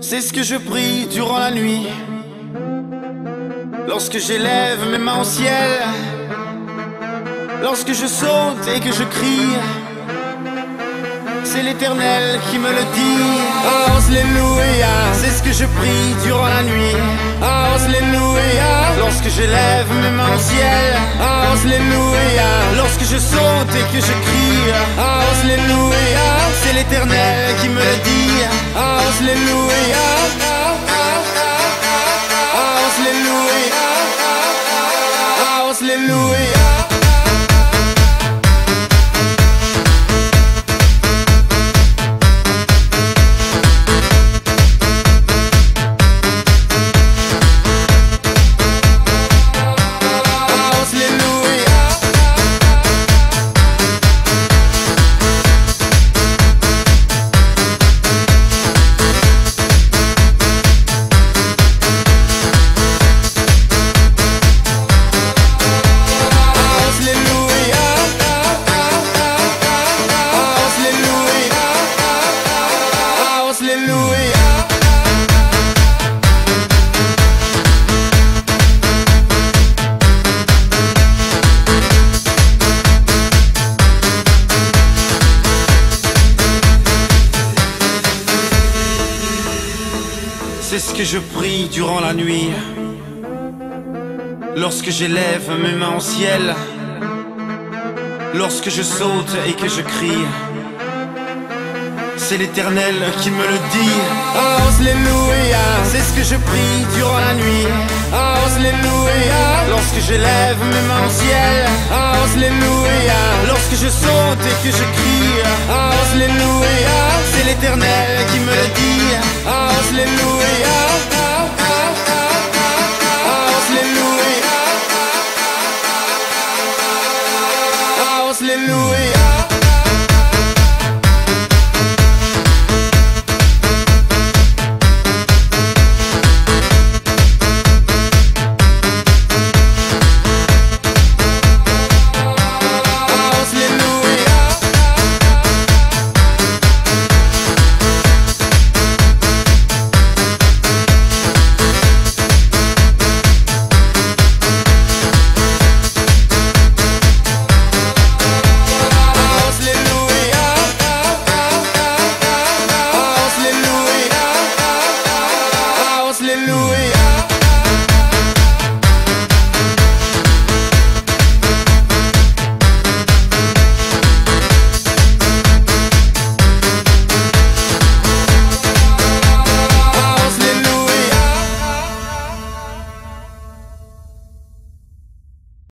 C'est ce que je prie durant la nuit. Lorsque j'élève mes mains au ciel. Lorsque je saute et que je crie. C'est l'éternel qui me le dit. Alléluia. C'est ce que je prie durant la nuit. Alléluia. Lorsque j'élève mes mains au ciel. Alléluia. Lorsque je saute et que je crie. Alléluia. C'est l'éternel qui me le dit. Alléluia. C'est ce que je prie durant la nuit. Lorsque j'élève mes mains au ciel. Lorsque je saute et que je crie. C'est l'éternel qui me le dit. Alléluia. C'est ce que je prie durant la nuit. Alléluia. Lorsque j'élève mes mains au ciel. Alléluia. Lorsque je saute et que je crie. Alléluia l'éternel qui me le dit. Alléluia. Alléluia. Alléluia.